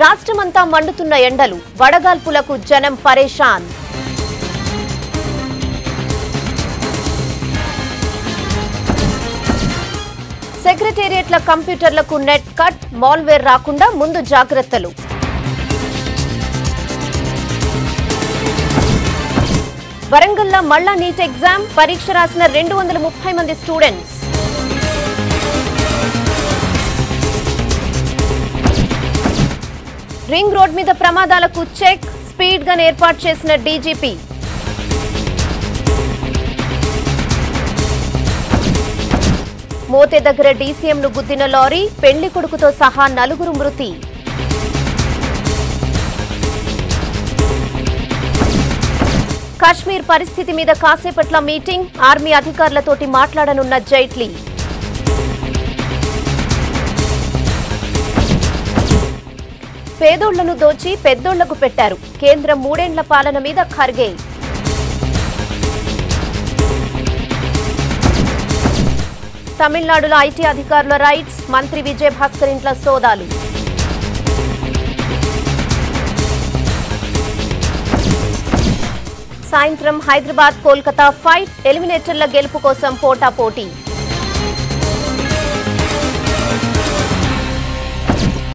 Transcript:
రాష్ట్రమంతా మండుతున్న ఎండలు వడగాల్పులకు జనం పరేషాన్. సెక్రటేరియట్ల కంప్యూటర్లకు నెట్ కట్ మాల్వేర్ రాకుండా ముందు జాగ్రత్తలు. వరంగల్లో మళ్ళా నీట్ ఎగ్జామ్ పరీక్ష రాసిన రెండు వందల ముప్పై మంది స్టూడెంట్స్. రింగ్ రోడ్ మీద ప్రమాదాలకు చెక్ స్పీడ్ గన్ ఏర్పాటు చేసిన డీజీపీ. మోతే దగ్గర డీసీఎంను గుద్దిన లారీ పెళ్ళి కొడుకుతో సహా నలుగురు మృతి. కాశ్మీర్ పరిస్థితి మీద కాసేపట్ల మీటింగ్ ఆర్మీ అధికారులతోటి మాట్లాడనున్న జైట్లీ. పేదోళ్ళను దోచి పెద్దోళ్ళకు పెట్టారు. కేంద్రం మూడేండ్ల పాలన మీద ఖర్గే. తమిళనాడులో ఐటీ అధికారుల రైట్స్ మంత్రి విజయ్ భాస్కర్ ఇంట్ల సోదాలు. సాయంత్రం హైదరాబాద్ కోల్కతా ఫైట్ ఎలిమినేటర్ల గెలుపు కోసం పోటా పోటీ